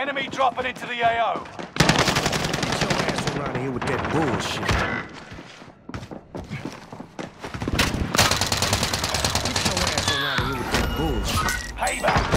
Enemy dropping into the AO. Get your ass around here with that bullshit. Get your ass around here with that bullshit. Payback.